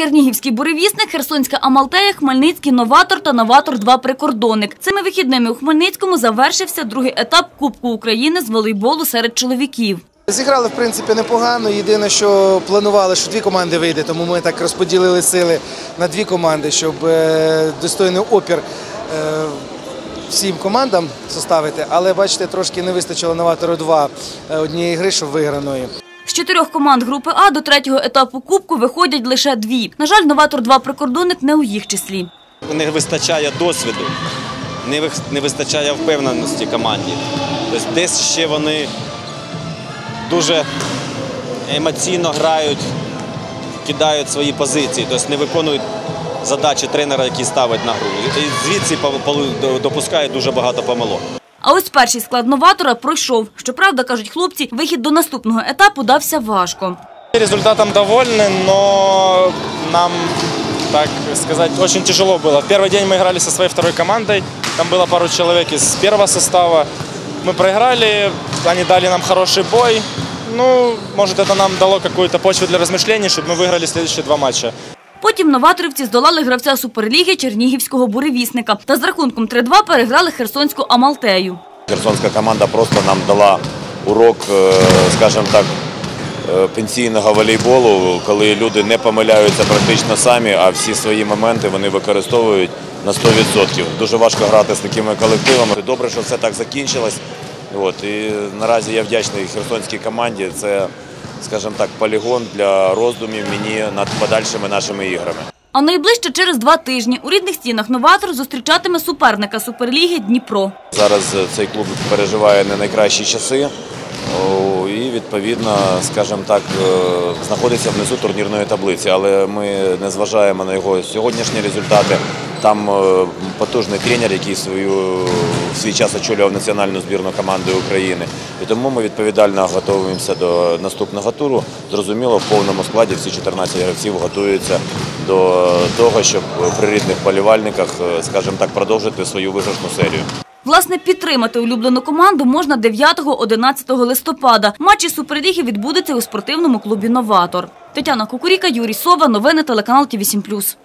Чернігівський буревісник, Херсонська Амалтея, Хмельницький новатор та новатор 2 прикордонник. Цими вихідними у Хмельницькому завершився другий етап Кубку України з волейболу серед чоловіків. Зіграли, в принципі, непогано. Єдине, що планували, що дві команди вийде, тому ми так розподілили сили на дві команди, щоб е, достойний опір е, всім командам составити. Але бачите, трошки не вистачило новатору 2 е, однієї гри, щоб виграної. Чотирьох команд групи А до третього етапу Кубку виходять лише дві. На жаль, новатор 2 прикордонник не у їх числі. Не вистачає досвіду, не вистачає впевненості команді. Тобто десь ще вони дуже емоційно грають, кидають свої позиції, тобто не виконують задачі тренера, які ставить на гру. І звідси допускають дуже багато помилок. А ось перший склад новатора пройшов. Щоправда, кажуть хлопці, вихід до наступного етапу дався важко. Результатом довольны, но нам, так сказать, очень тяжело было. В первый день мы играли со своей второй командой. Там было пару человек из первого состава. Мы проиграли, они дали нам хороший бой. Ну, может, это нам дало какую-то почву для размышлений, чтобы мы выиграли следующие два матча. Потім новаторівці здолали гравця Суперліги Чернігівського буревісника та з рахунком 3-2 переграли Херсонську Амалтею. Херсонська команда просто нам дала урок, е, скажімо так, е, пенсійного волейболу, коли люди не помиляються практично самі, а всі свої моменти вони використовують на 100%. Дуже важко грати з такими колективами. Добре, що все так закінчилось. От, і наразі я вдячний херсонській команді. Це, скажімо так, полігон для роздумів мені над подальшими нашими іграми. А найближче через два тижні у рідних стінах новатор зустрічатиме суперника Суперліги Дніпро. Зараз е, цей клуб переживає не найкращі часи. І відповідно, скажімо так, е, знаходиться внизу турнірної таблиці, але ми не зважаємо на його сьогоднішні результати. Там е, потужний тренер, який свою в свій час очолював національну збірну команди України. І тому ми відповідально готуємося до наступного туру. Зрозуміло, в повному складі всі 14 гравців готуються до того, щоб при рідних полівальниках, е, скажімо так, продовжити свою виграшну серію. Власне, підтримати улюблену команду можна 9-11 листопада. Матчі Суперліги відбудуться у спортивному клубі «Новатор». Тетяна Кукуріка, Юрій Сова. Новини телеканал ТВ7+.